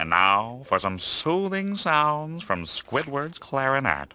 And now for some soothing sounds from Squidward's clarinet.